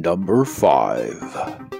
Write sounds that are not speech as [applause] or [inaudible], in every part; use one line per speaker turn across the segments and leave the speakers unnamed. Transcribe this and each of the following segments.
Number 5.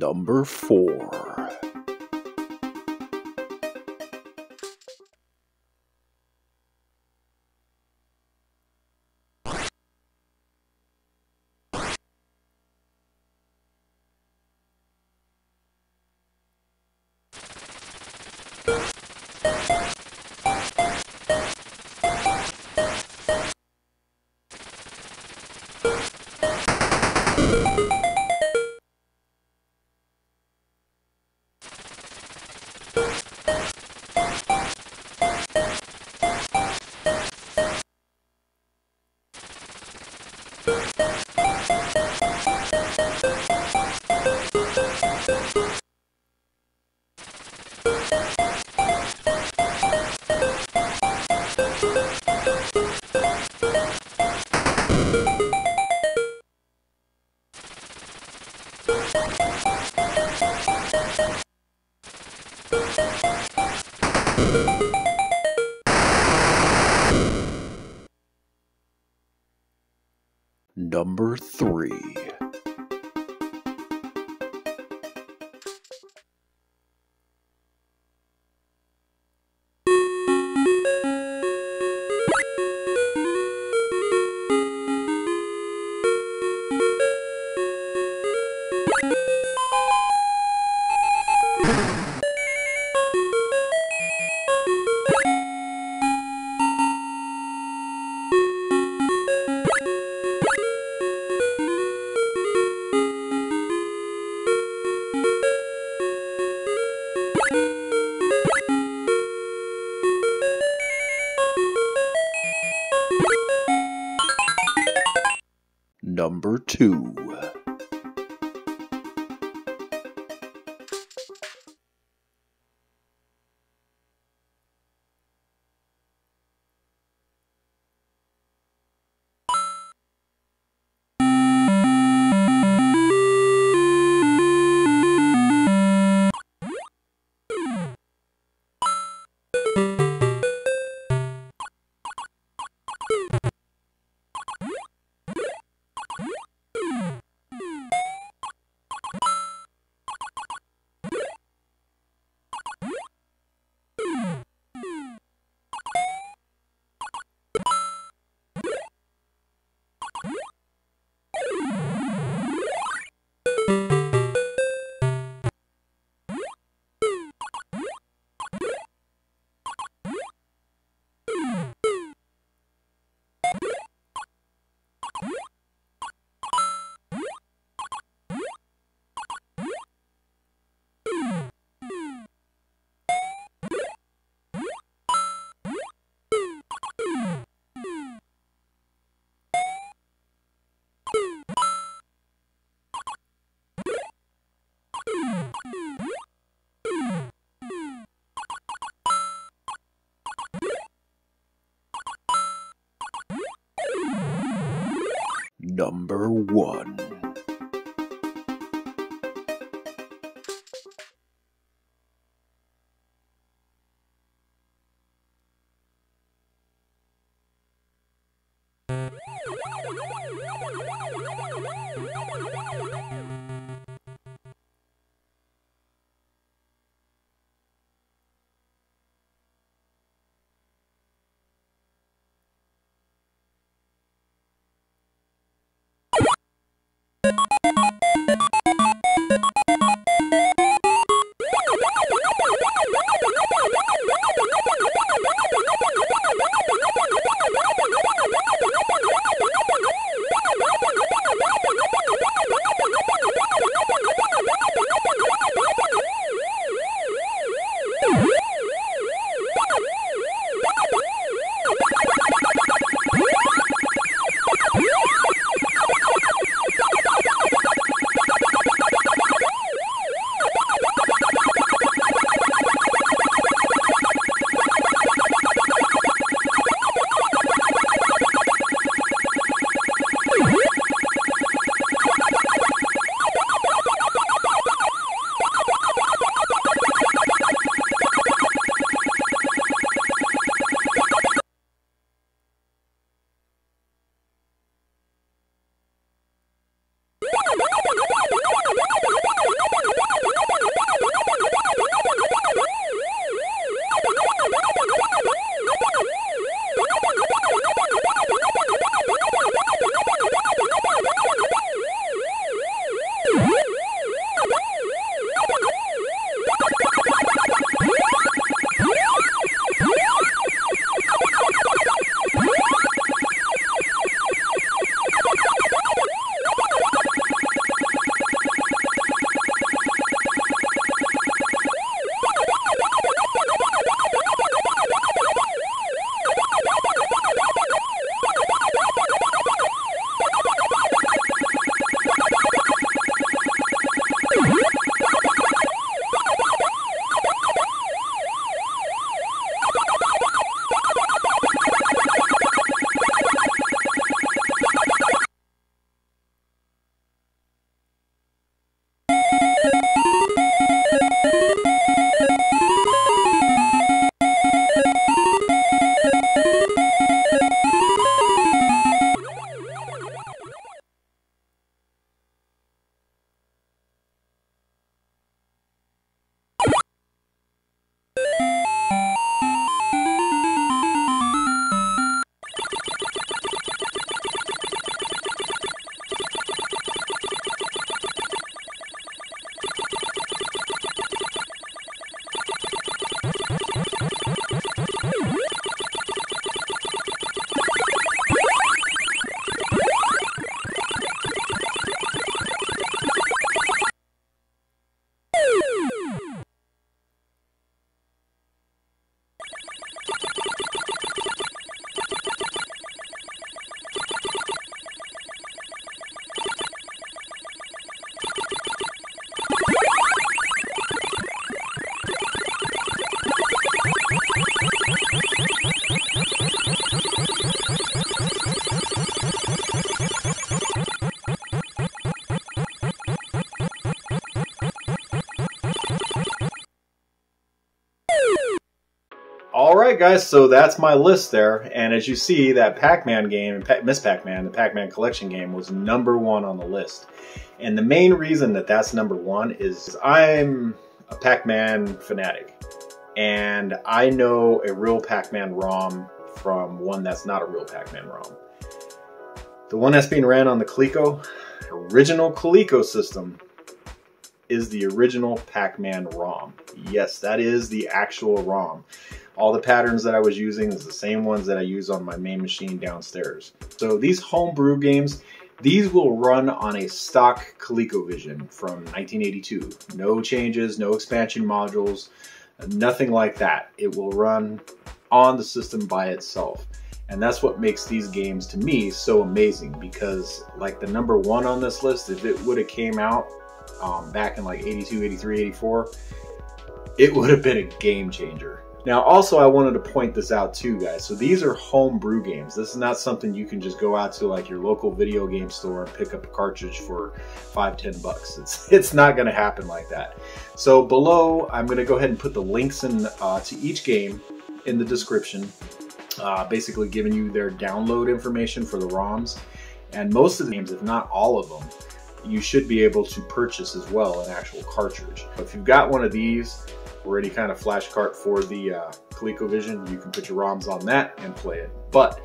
Number 4. 3. Number 2. Number 1. Right, guys, so that's my list there. And as you see, that Pac-Man game, Miss Pac-Man, the Pac-Man collection game, was number one on the list. And the main reason that that's number one is I'm a Pac-Man fanatic. And I know a real Pac-Man ROM from one that's not a real Pac-Man ROM. The one that's being ran on the Coleco, original Coleco system, is the original Pac-Man ROM. Yes, that is the actual ROM. All the patterns that I was using is the same ones that I use on my main machine downstairs. So these homebrew games, these will run on a stock ColecoVision from 1982. No changes, no expansion modules, nothing like that. It will run on the system by itself. And that's what makes these games to me so amazing because like the number one on this list, if it would have came out um, back in like 82, 83, 84, it would have been a game changer. Now, also, I wanted to point this out too, guys. So these are home brew games. This is not something you can just go out to like your local video game store and pick up a cartridge for five, ten bucks. It's [laughs] it's not going to happen like that. So below, I'm going to go ahead and put the links in uh, to each game in the description uh, basically giving you their download information for the ROMs. And most of the games, if not all of them, you should be able to purchase as well an actual cartridge. If you've got one of these or any kind of flash cart for the uh, ColecoVision, you can put your ROMs on that and play it. But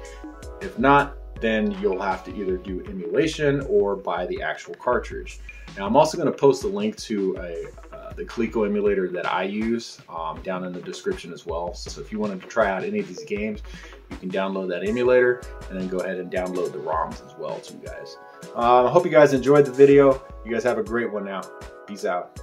if not, then you'll have to either do emulation or buy the actual cartridge. Now I'm also going to post a link to a, uh, the Coleco emulator that I use um, down in the description as well. So if you wanted to try out any of these games, you can download that emulator and then go ahead and download the ROMs as well too guys. Uh, I hope you guys enjoyed the video. You guys have a great one now. Peace out.